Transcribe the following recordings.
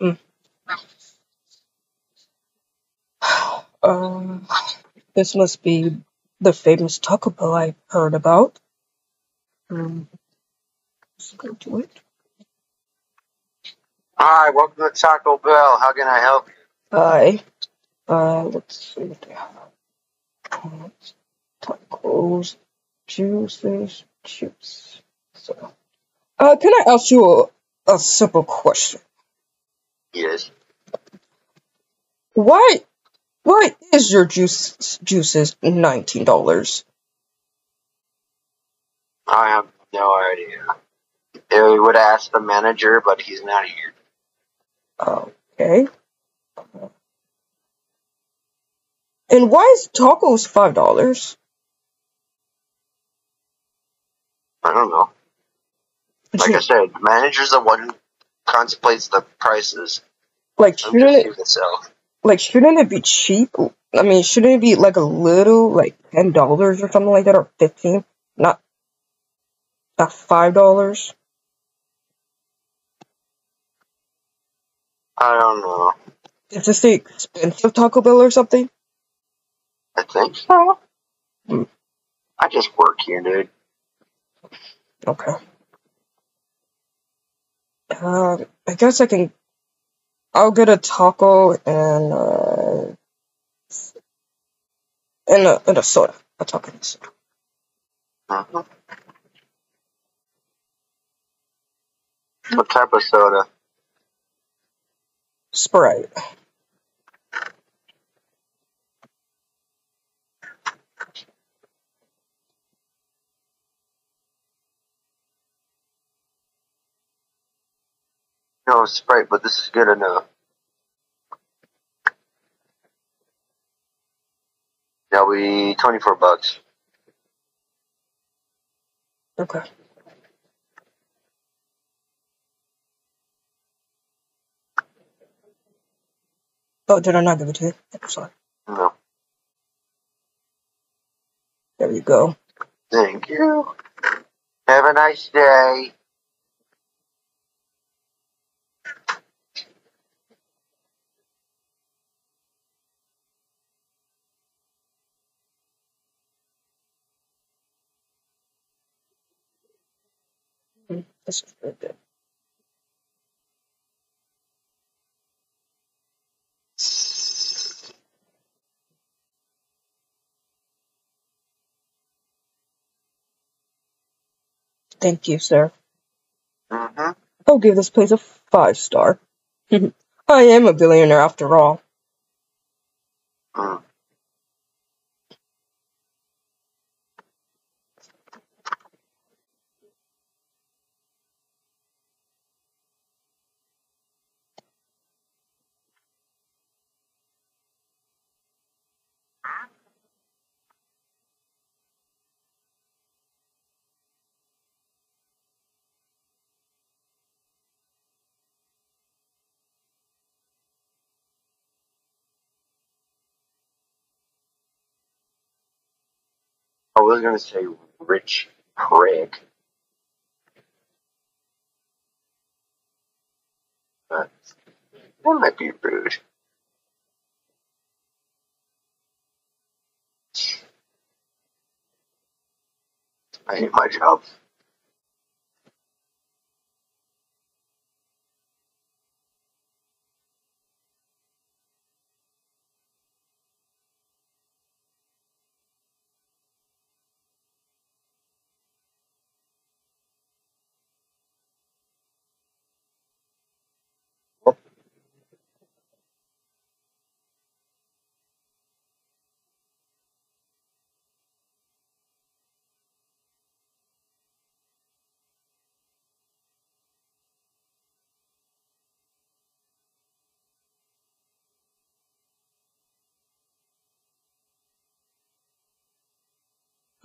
Mm. Um, this must be the famous Taco Bell I heard about. Um, let's go to it. Hi, welcome to Taco Bell. How can I help you? Hi. Uh, let's see what they have. Tacos, juices, chips. So, uh, can I ask you a, a simple question? Yes. Why, why is your juice juices nineteen dollars? I have no idea. They would ask the manager, but he's not here. Okay. And why is tacos five dollars? I don't know. Like I said, the manager's the one who contemplates the prices. Like shouldn't it here to sell. like shouldn't it be cheap? I mean, shouldn't it be like a little like ten dollars or something like that, or fifteen? Not not five dollars. I don't know. Is this the expensive Taco Bell or something? I think so. Hmm. I just work here, dude. Okay. Um, I guess I can. I'll get a taco and uh, and a and a soda. A taco and a soda. What type of soda? Sprite. No Sprite, but this is good enough. That'll be twenty-four bucks. Okay. Oh, did I not give it to you? I'm sorry. No, There you go. thank you. Have a nice day. This is very good. Thank you, sir. Mm-hmm. I'll give this place a five star. I am a billionaire after all. Mm. I was gonna say rich prick, but that might be rude. I hate my job.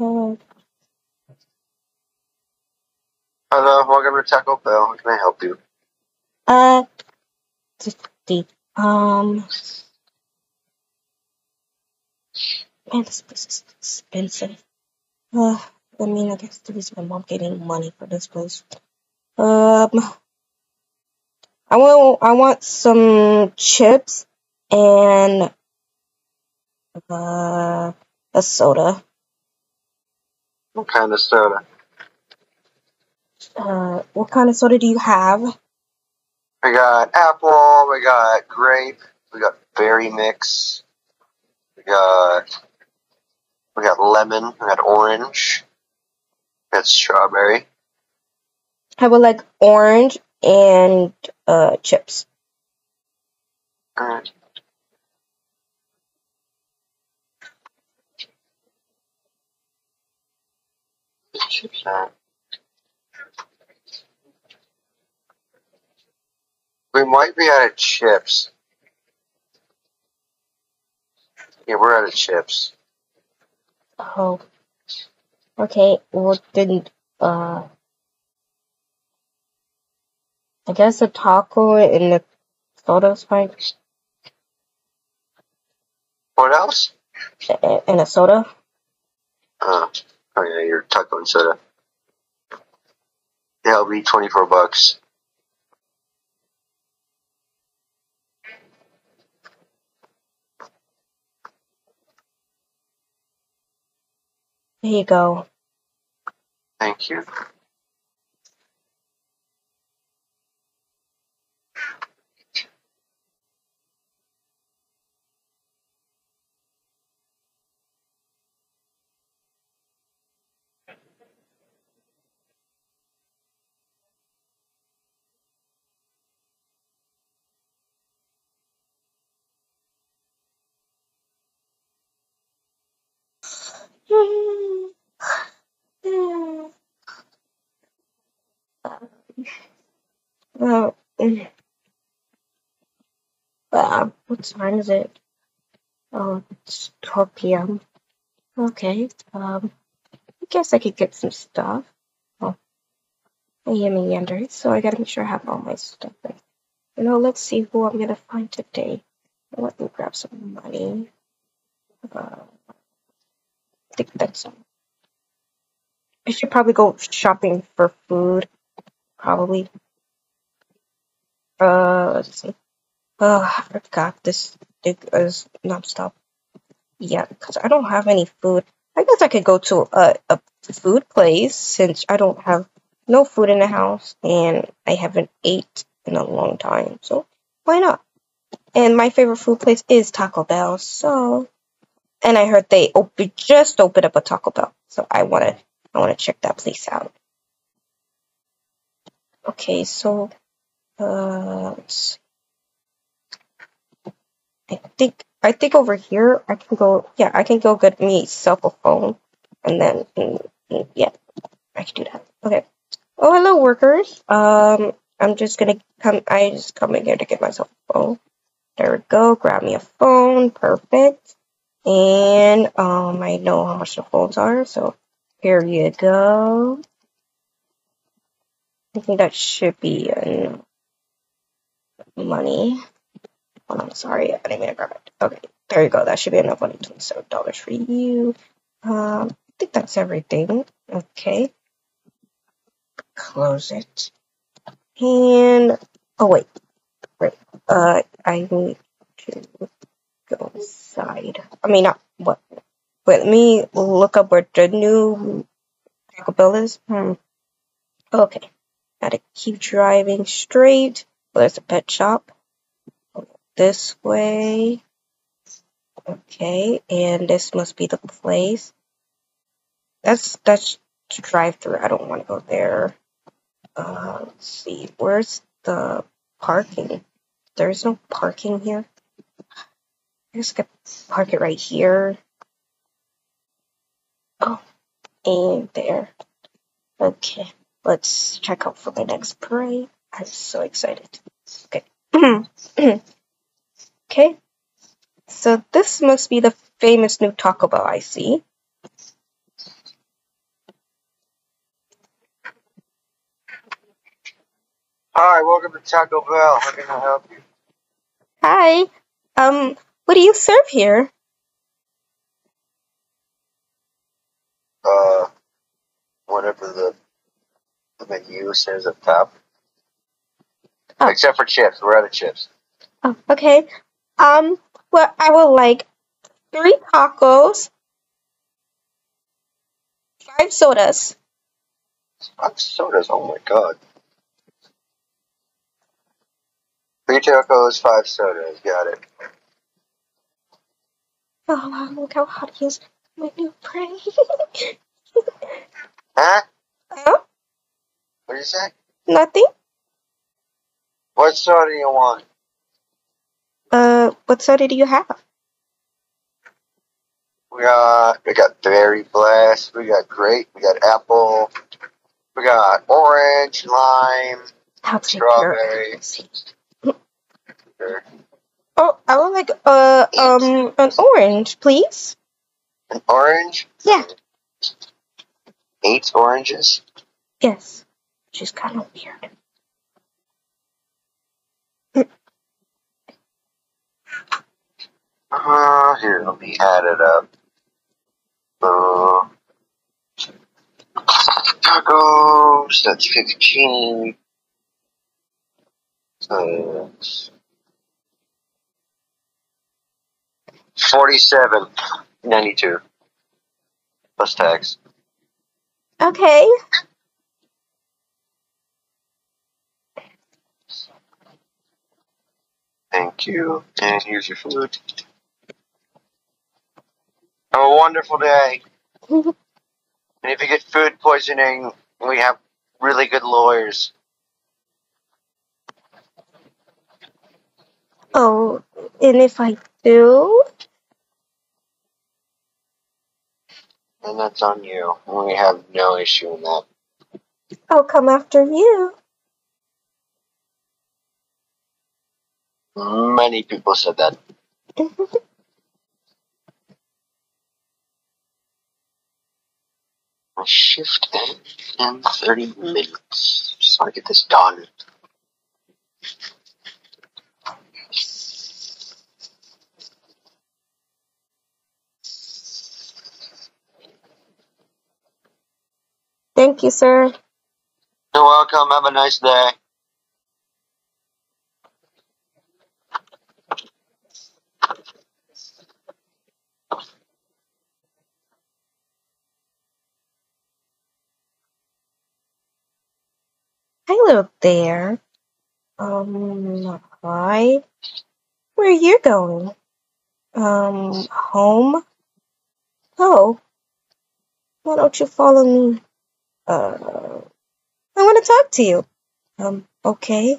Hello, welcome to Taco Bell. How can I help you? uh, just the, um, man, this place is expensive. Uh, I mean, I guess the reason my mom getting money for this place. Um, I want I want some chips and uh, a soda. What kind of soda? Uh, what kind of soda do you have? We got apple, we got grape, we got berry mix, we got we got lemon, we got orange, we got strawberry. I would like orange and uh, chips. Alright. Chips out. We might be out of chips. Yeah, we're out of chips. Oh. Okay, well then, uh, I guess a taco and the soda's fine. What else? And a soda. Uh, oh yeah, your taco and soda. Yeah, it'll be 24 bucks. There you go. Thank you. Mm. uh, what time is it? Oh, it's 12 p.m. Okay, um, I guess I could get some stuff. Oh, I am a yandere, so I gotta make sure I have all my stuff. You know, let's see who I'm gonna find today. Let me grab some money. Uh, I think that's all. I should probably go shopping for food. Probably. Uh, let's see. Oh, I forgot this thing is nonstop. Yeah, because I don't have any food. I guess I could go to a, a food place since I don't have no food in the house and I haven't ate in a long time. So why not? And my favorite food place is Taco Bell. So, and I heard they op- just opened up a Taco Bell. So I wanna I wanna check that place out. Okay, so uh. I think I think over here I can go. Yeah, I can go get me self a phone, and then mm, mm, yeah, I can do that. Okay. Oh, hello, workers. Um, I'm just gonna come. I just come in here to get myself a phone. There we go. Grab me a phone. Perfect. And um, I know how much the phones are, so here you go. I think that should be enough money. Oh, I'm sorry, I didn't mean to grab it. Okay, there you go. That should be enough money. Twenty-seven dollars for you. Um, I think that's everything. Okay, close it. And oh wait, wait. Uh, I need to go inside. I mean, not what. Wait, let me look up where the new Taco Bell is. Hmm. Okay, gotta keep driving straight. Well, there's a pet shop this way. Okay, and this must be the place. That's that's drive through. I don't want to go there. Uh, let's see. Where's the parking? There's no parking here. I just could park it right here. Oh, and there. Okay, let's check out for my next parade. I'm so excited. Okay. okay. So this must be the famous new Taco Bell I see. Hi, welcome to Taco Bell. How can I help you? Hi. Um, what do you serve here? Uh, whatever the, the menu says up top. Oh. Except for chips. We're out of chips. Oh, okay. Um, well, I would like three tacos, five sodas. Five sodas. Oh my god. Three tacos, five sodas. Got it. Oh, wow, look how hot he is. My new prey. Huh? What did you say? nothing. What soda do you want? Uh, what soda do you have? We got we got berry blast. We got grape. We got apple. We got orange, lime, I'll take care strawberry. Oh, I would like uh um an orange, please. An orange. Yeah. Eight oranges. Yes. She's kind of weird. Uh, here, let me add it up. Uh, tacos, that's 15. So, 47, 92. Plus tax. Okay. Thank you. And here's your food. Have a wonderful day. And if you get food poisoning, we have really good lawyers. Oh, and if I do, And that's on you. We have no issue in that. I'll come after you. Many people said that. Mm-hmm. My shift ends in 30 minutes. Just want to get this done. Thank you, sir. You're welcome. Have a nice day. Hello there. Um, hi. Where are you going? Um, home? Oh. Why don't you follow me? Uh, I want to talk to you. Um, okay.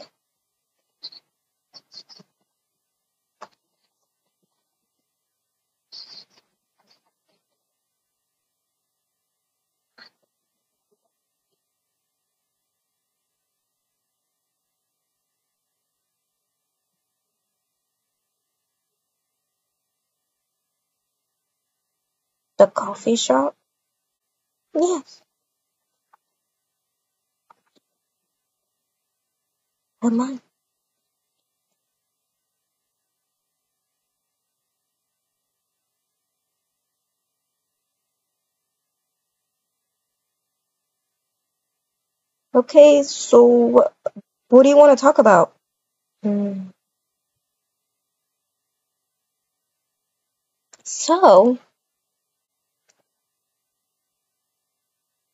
The coffee shop? Yes. I? Okay, so what do you want to talk about? Hmm. So,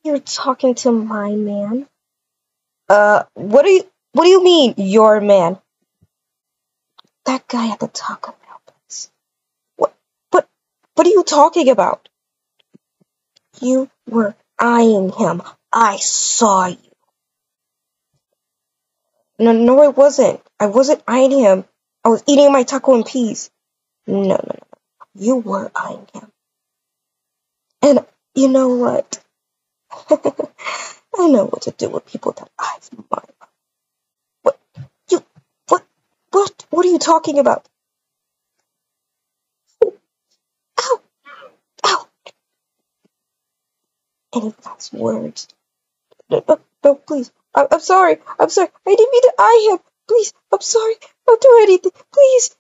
you're talking to my man? Uh, what are you what do you mean, your man? That guy at the Taco Bell place. What what what are you talking about? You were eyeing him. I saw you. No, no, I wasn't. I wasn't eyeing him. I was eating my taco and peas. No, no, no. You were eyeing him. And you know what? I know what to do with people that What you what what are you talking about? Ow! Ow! Any last words? No, no, no please. I, I'm sorry. I'm sorry. I didn't mean to eye him. Please. I'm sorry. Don't do anything. Please.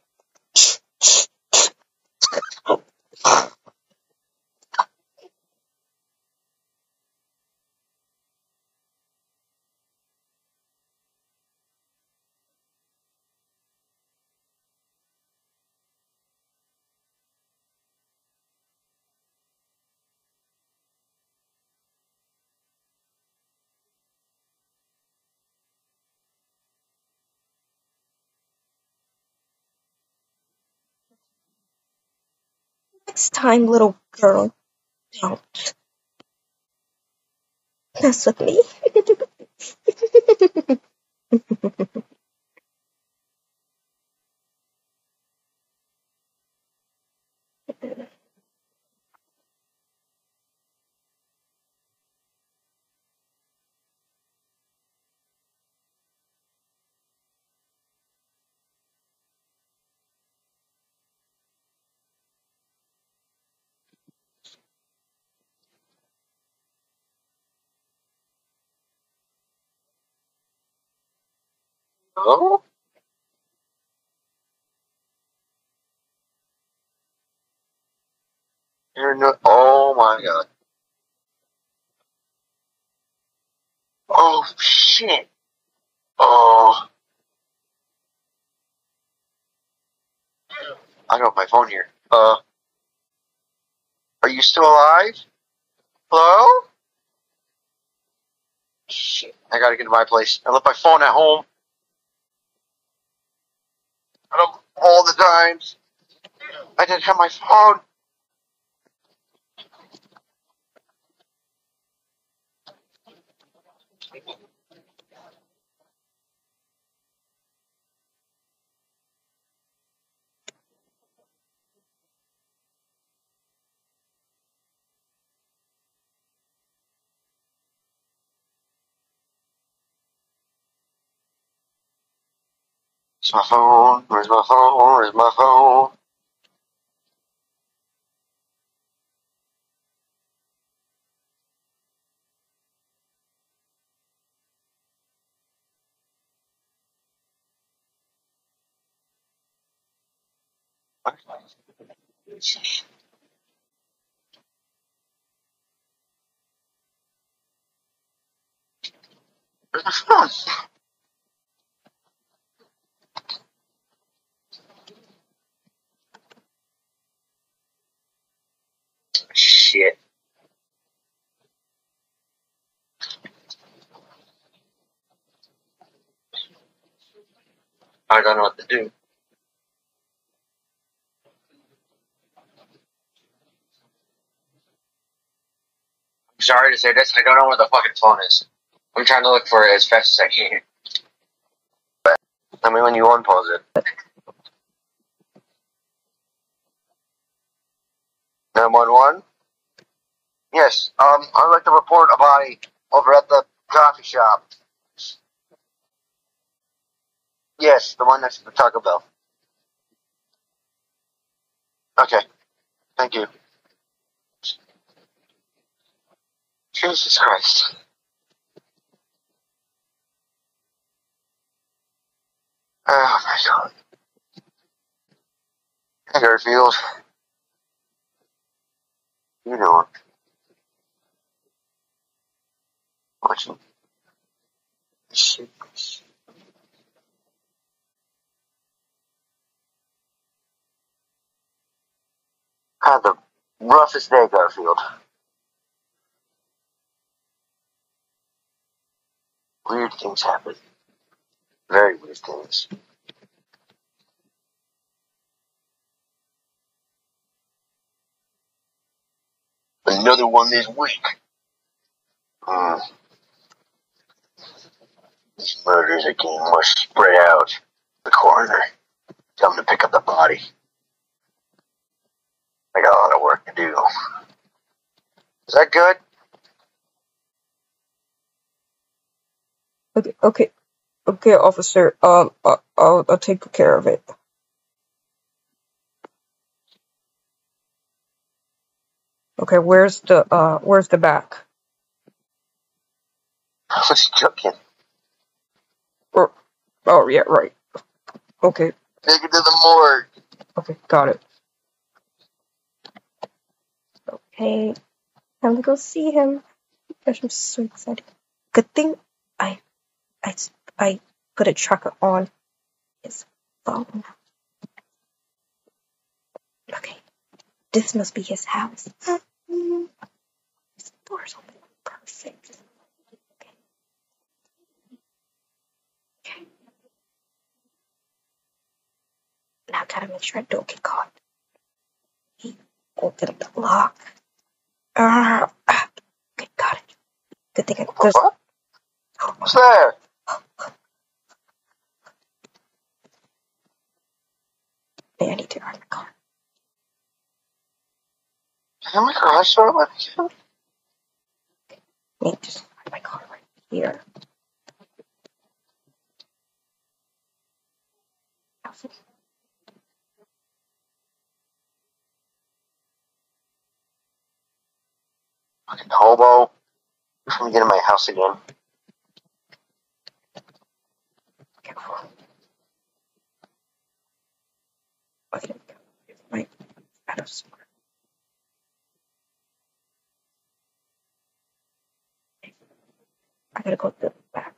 Next time, little girl, don't mess with me. Oh? You're no. Oh my god. Oh shit. Oh. I got my phone here. Uh. Are you still alive? Hello? Shit. I gotta get to my place. I left my phone at home. All the times. I didn't have my phone. Where's my phone? Where's my phone? Where's my phone? Where's my phone? Shit. I don't know what to do. I'm sorry to say this, I don't know where the fucking phone is. I'm trying to look for it as fast as I can. But tell me when you unpause it. Nine one one. Yes. Um, I'd like to report a body over at the coffee shop. Yes, the one next to the Taco Bell. Okay. Thank you. Jesus Christ. Oh my god. Hey Garfield. You know it. Watching. Shit. Had the roughest day, Garfield. Weird things happen. Very weird things. Another one this week. Hmm. These murders getting more spread out. The coroner. Tell him to pick up the body. I got a lot of work to do. Is that good? Okay, okay, okay, officer. Um, I'll, I'll, I'll take care of it. Okay, where's the uh, where's the back? I was joking. Or, oh yeah, right. Okay, Take it to the morgue. okay, got it. Okay, time to go see him. Gosh, I'm so excited. Good thing I, I, I put a tracker on his phone. Okay, this must be his house. His door's open. Perfect. Okay. Okay. Now I gotta make sure I don't get caught. He open the lock. Ah, ah, okay, got it. Good thing I, there's, What? What's there? I need to run my car. Am my garage door me in? I need to just run my car right here. Fucking hobo. Let me get in my house again. I gotta go to the back.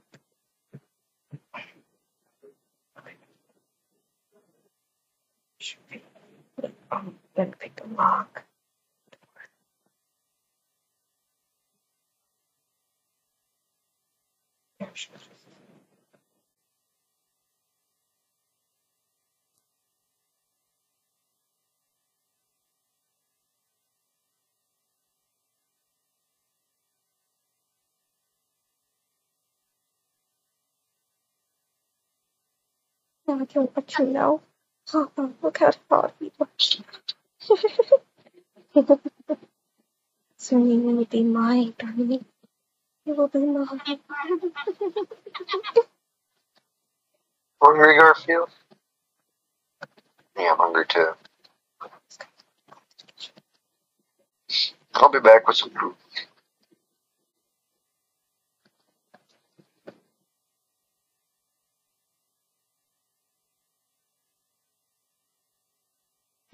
Should be- Um, then pick the lock. I can let you know. Oh, look how hot he was. Soon you will be mine, darling. You will be mine. Hungry, Garfield? Yeah, I'm hungry too. I'll be back with some food.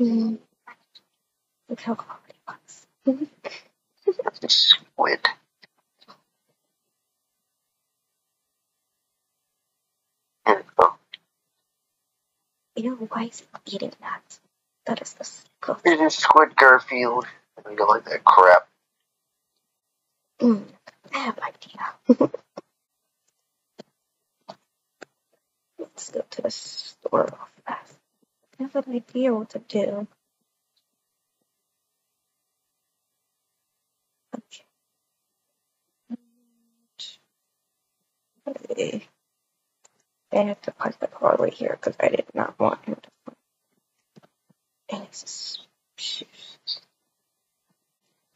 Mm. Look how hot he was. Squid. You know why is he eating that? That is the sickle. Eating squid, Garfield. I don't like that crap. Mm. I have an idea. Let's go to the store real fast. I have an idea what to do. Okay. Okay. I have to park the right here because I did not want him to find.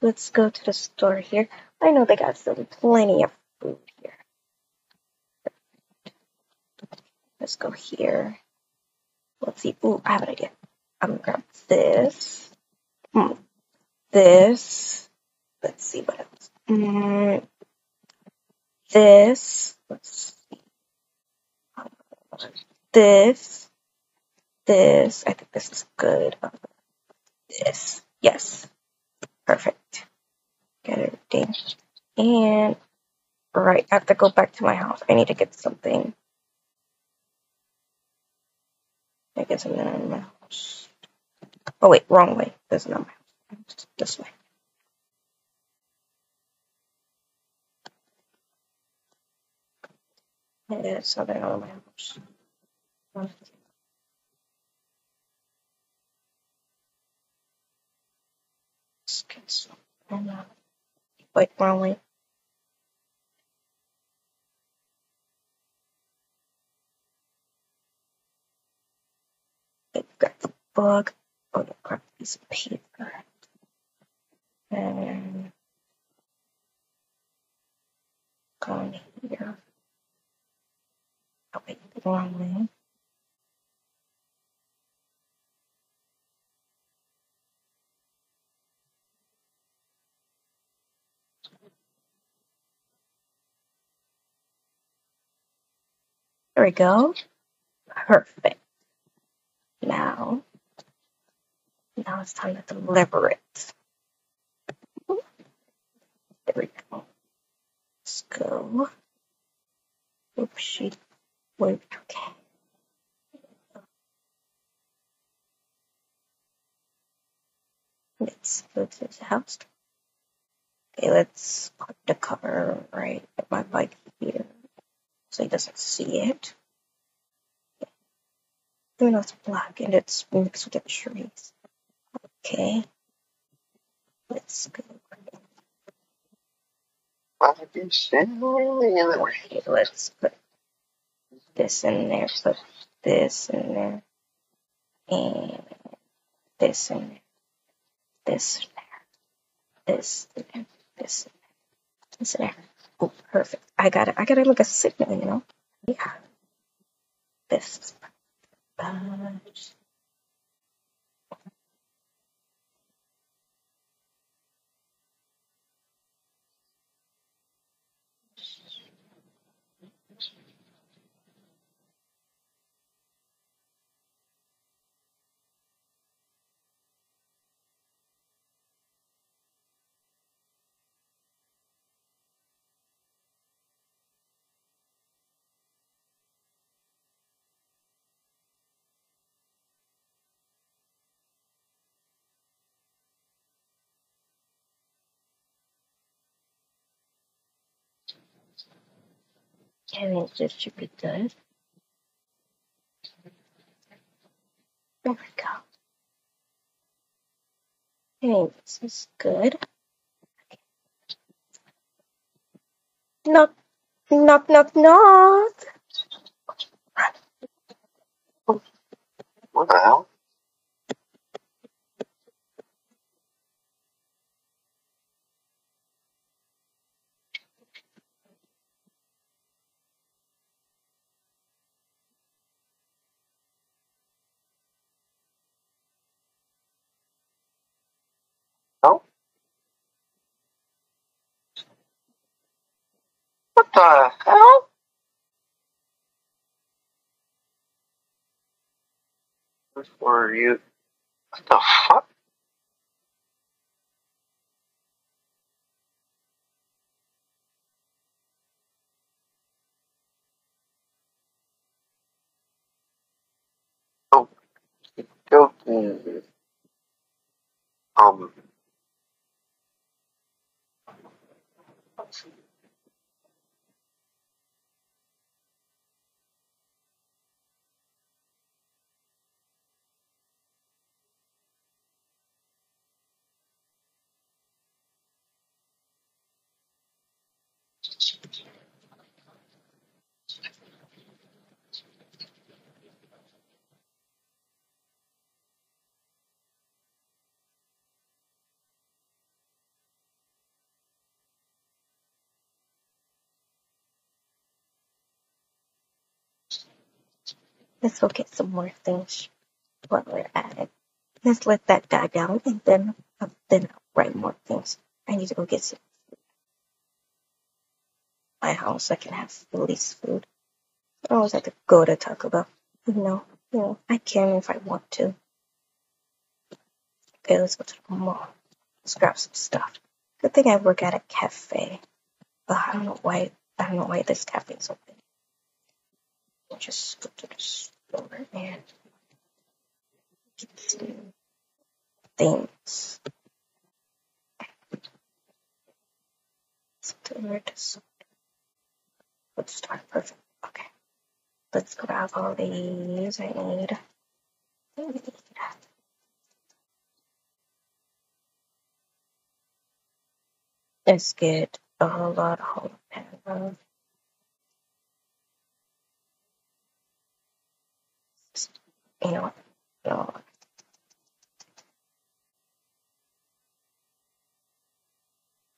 Let's go to the store here. I know they got some plenty of food here. Let's go here. Let's see. Ooh, I have an idea. I'm gonna grab this. Hmm. This. Let's see what else. Mm, this. Let's. This. This. I think this is good. This. Yes. Perfect. Get everything. And right, I have to go back to my house. I need to get something. I get something in my house. Oh wait, wrong way. This is not my house. This way. There's something on my house. Let's get some. uh, Wait, wrong way. Okay, grab the book. Oh, no, grab a piece of paper. And in here. Oh, wait, the wrong way. We go. Perfect. Now, now it's time to deliver it. There we go. Let's go. Oopsie. Wait, okay. Let's go to his house. Okay, let's put the cover right at my bike here so he doesn't see it. Though it's black and it's mixed with the trees. Okay. Let's go. Okay, let's put this in there. Put this in there. And this in there. This in there. This in there. This in there. This in there. Oh, perfect. I got it. I got it like a signal, you know? Yeah. This is be good. There we go. Okay, this is good. Knock, knock, knock, knock. What the hell? What the hell? What were you? What the fuck? Oh, mm, Um. Let's go get some more things while we're at it. Let's let that die down and then uh, then write more things. I need to go get some my house. I can have at least food. I always have to go to Taco Bell. You know, you know, I can if I want to. Okay, let's go to the mall. Let's grab some stuff. Good thing I work at a cafe. Ugh, I don't know why. I don't know why this cafe is open. I'll just go to the store and get some things. Something where to Let's start. Perfect. Okay. Let's grab all these I need. Let's get a whole lot of jalapeno. You know what? No.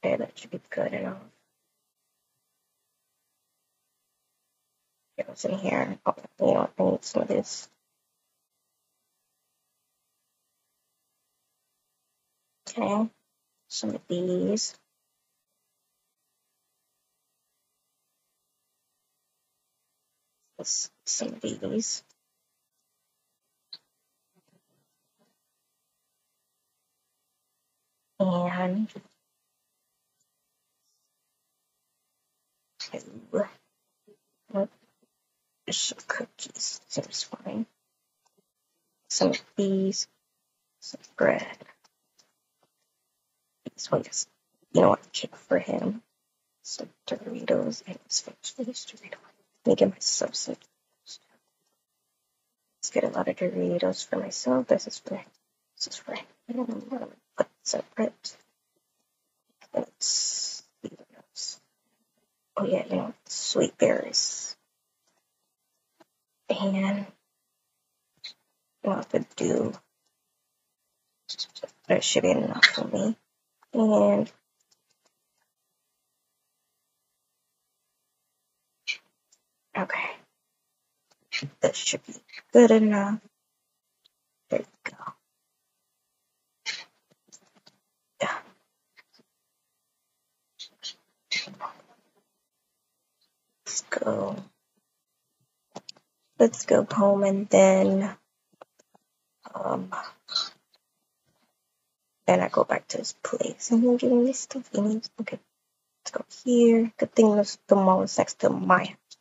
Okay, that should be good enough. What's in here. Oh, you know? I need some of this. Okay. Some of these. Some of these. And two. What? Some cookies. Seems fine. Some of these. Some bread. These ones. You know what? Cake for him. Some Doritos and his face for this Dorito. Let me get myself some. Let's get a lot of Doritos for myself. This is for. This is for. I don't know what I'm put separate. And it's oh yeah, you know, sweet berries. And we'll have to do that should be enough for me. And okay. That should be good enough. There you go. Yeah. Let's go. Let's go home and then um then I go back to his place and he'll give me this stuff he needs. Okay. Let's go here. Good thing this the mall is next to my house.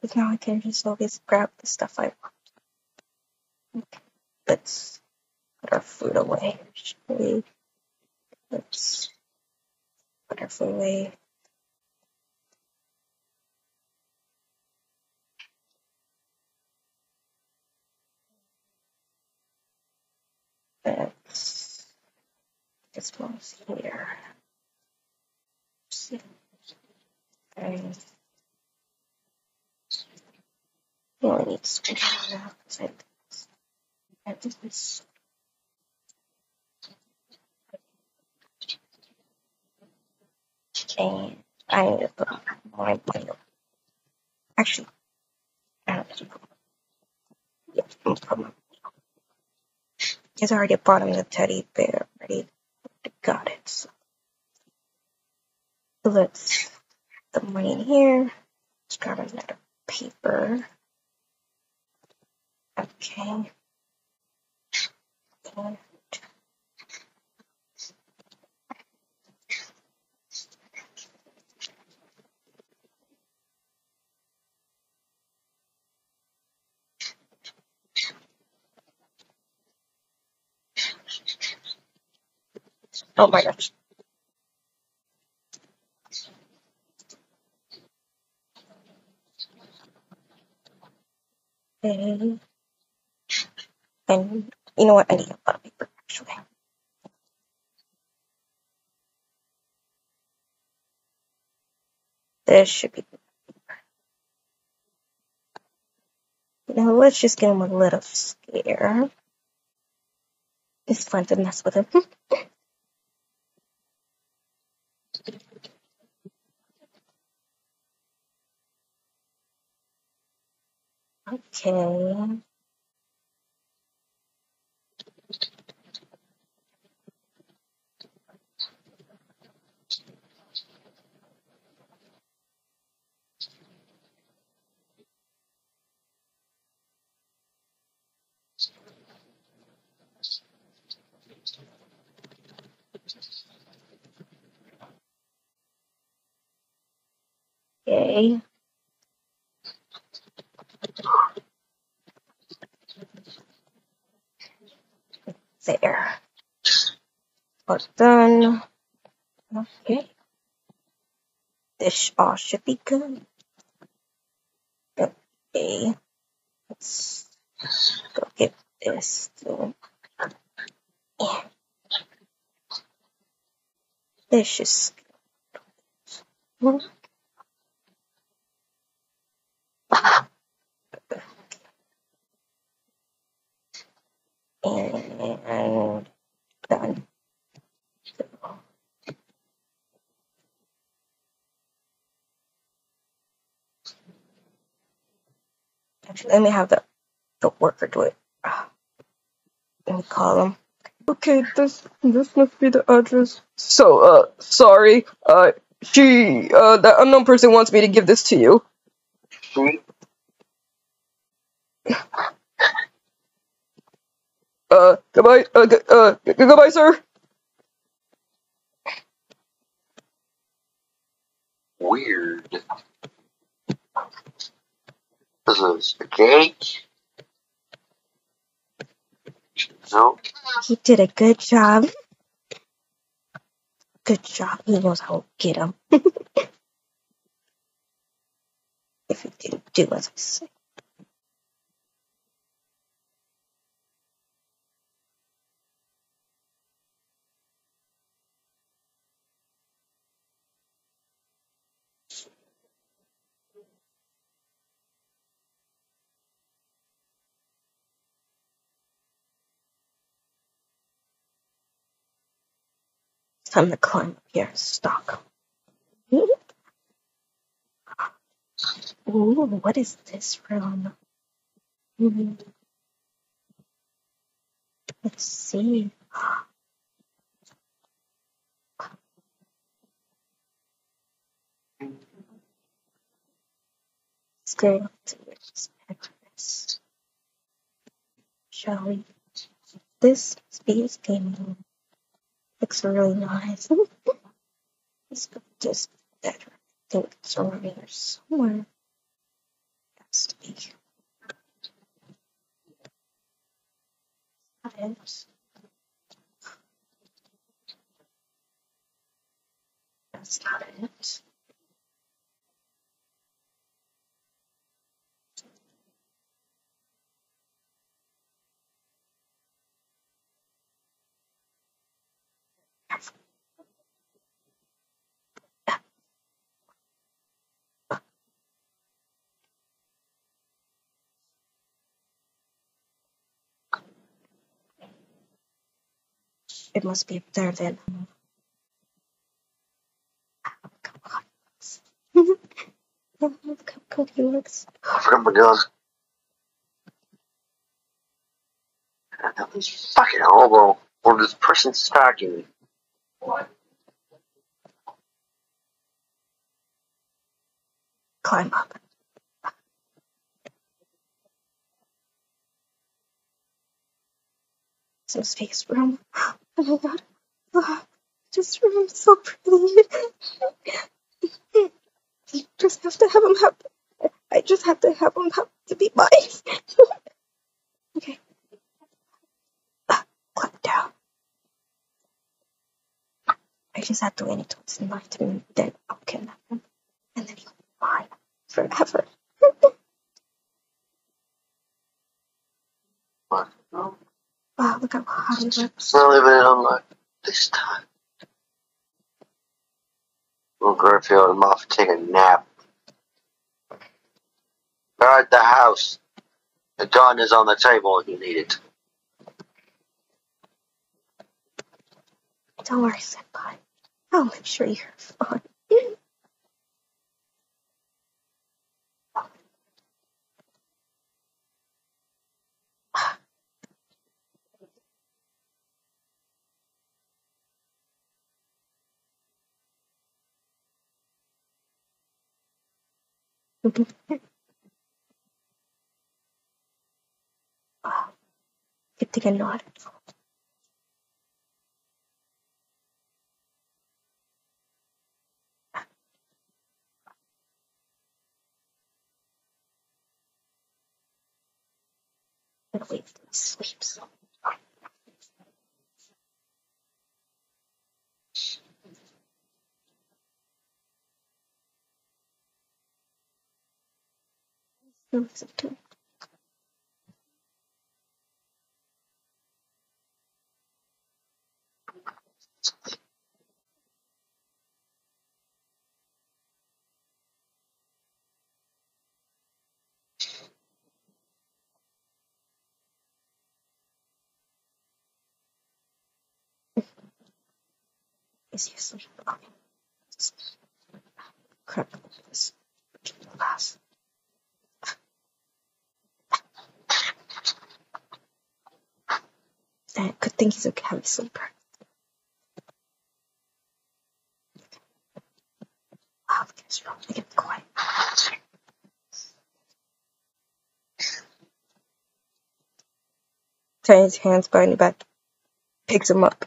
Because now I can just always grab the stuff I want. Okay. Let's put our food away. Shall we? Let's put our food away. Let's this one's here. Let's see. Only need to switch it out. So I think this. And I need to put my bundle. Actually, I need to put. Yeah, It's already bought him the teddy bear. Already got it. So let's put the money in here. Let's grab another paper. Okay. And oh my gosh. Okay. And you know what? I need a lot of paper actually. This should be. Now let's just give him a little scare. It's fun to mess with him. okay. Okay. There. All done. Okay. This all should be good. Okay. Let's go get this. Yeah. This is good. And done. Actually, let me have the, the worker do it. Let me call him. Okay, this this must be the address. So, uh, sorry. Uh, she, uh, that unknown person wants me to give this to you. Sweet. Uh, goodbye. Uh, g- uh, g- goodbye, sir. Weird. This is a cake. Nope. He did a good job. Good job. He knows how to get him. if he didn't do as I say. Time to climb up here. Stock. Ooh, what is this room? Hmm. Let's see. Let's go to this. Shall we? This space game looks really nice. Let's to this bedroom. I think it's around here somewhere. Has to be. Is. That's not it. It must be there then. Look how good he looks. I forgot my gun. This fucking hobo or this person stalking me. Climb up. Some space room. Oh my god. Oh, this room is so pretty. You just have to have him have. I just have to have him have to be mine. okay. Ah, climb down. I just have to wait until it's night and then I'll kidnap him. And then he'll be mine forever. Wow, look how hot he looks. We're leaving it unlocked this time. Little Garfield, I'm off to take a nap. Guard the house. The gun is on the table if you need it. Don't worry, Senpai. I'll make sure you're fine. Good thing Gonna wait till he sleeps. Listen to him. Is he asleep? Okay. Crap. This glass. Uh, good thing he's sleeper. Wow, look at his room. Make it quiet. Turn hands behind the back. Picks him up.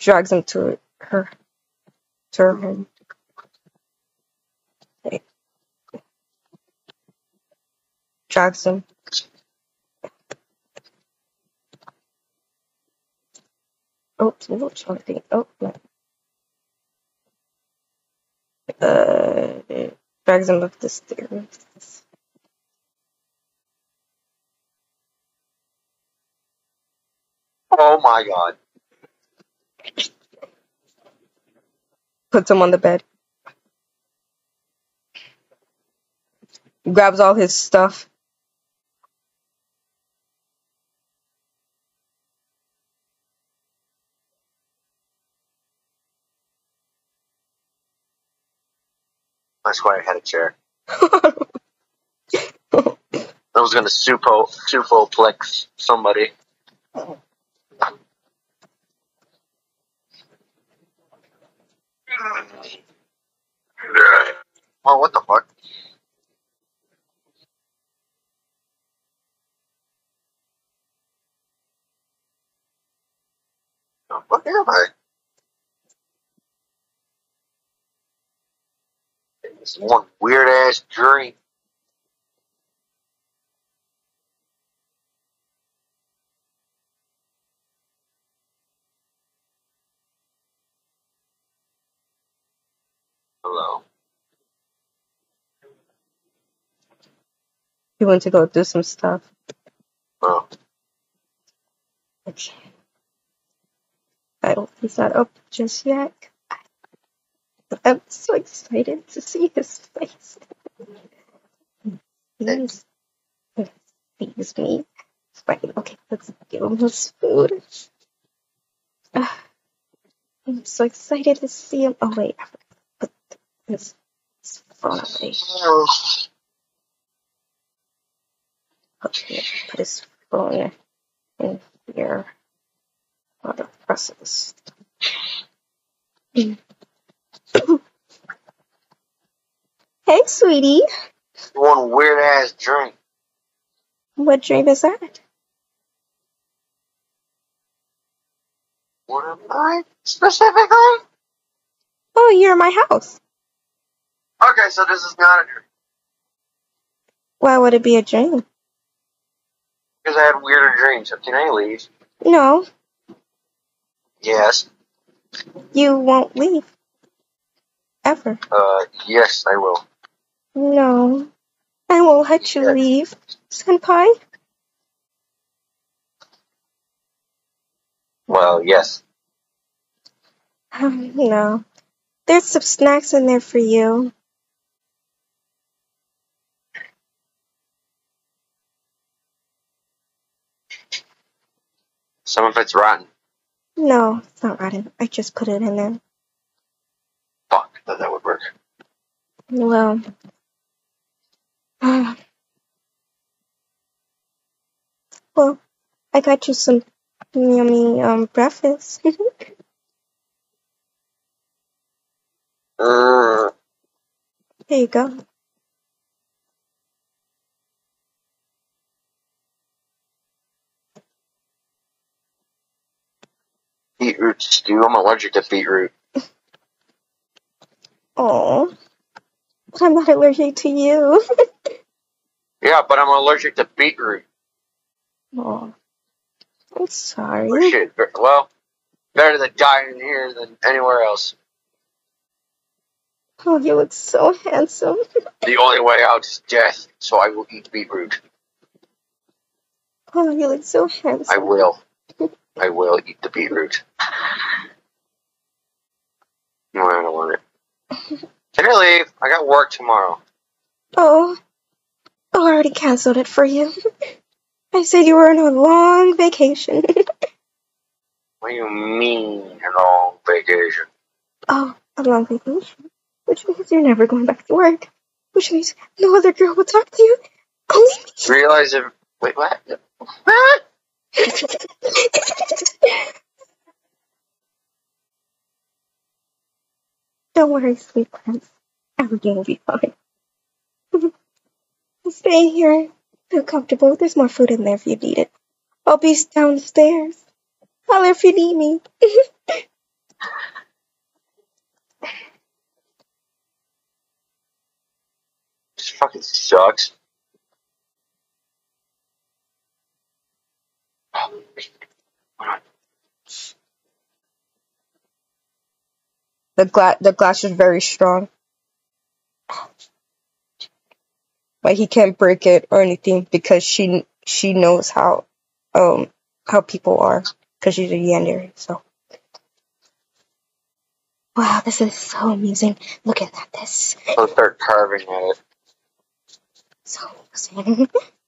Drags him to her. To her home. Hey. Drags him. Oops, oops, wrong thing. Oh, no. Uh, drags him up the stairs. Oh my god. Puts him on the bed. Grabs all his stuff. My squire had a chair. I was gonna supo supoplex somebody. Oh, what the fuck? What am I? This one weird ass drink. Hello. He went to go do some stuff. Oh, Okay. I don't he's not up just yet. I'm so excited to see his face. He's sees me. Fine. Okay, let's give him his food. Ah, I'm so excited to see him. Oh wait, I forgot to put his, his phone. Okay, put his phone in here. I'll press this. Hey, sweetie. one weird ass drink. What dream is that? What am I specifically? Oh, you're in my house. Okay, so this is not a dream. Why would it be a dream? because I had weirder dreams. Can I leave? No, Yes. you won't leave. Ever. Uh, yes, I will. No, I won't let you Yeah. leave, Senpai. Well, yes. Um, no. There's some snacks in there for you. Some of it's rotten. No, it's not rotten. I just put it in there. Fuck, that that would work. Well, well, I got you some yummy um breakfast. Uh, Here you go. Beetroot stew. I'm allergic to beetroot. Oh, But I'm not allergic to you. Yeah, but I'm allergic to beetroot. oh, I'm sorry. Well, better to die in here than anywhere else. Oh, you look so handsome. The only way out is death, so I will eat beetroot. Oh, you look so handsome. I will. I will eat the beetroot. No, I don't want it. Can I leave? I got work tomorrow. Oh, oh, I already canceled it for you. I said you were on a long vacation. What do you mean, a long vacation? oh, a long vacation, which means you're never going back to work, which means no other girl will talk to you. Only me. Realize if. Wait, what? What? Don't worry, sweet prince. Everything will be fine. Stay here. Feel comfortable. There's more food in there if you need it. I'll be downstairs. Holler if you need me. This fucking sucks. The glass, the glass is very strong. But he can't break it or anything because she she knows how um how people are because she's a yandere. So Wow, this is so amusing. Looking at this. I'll start carving at it. So amusing.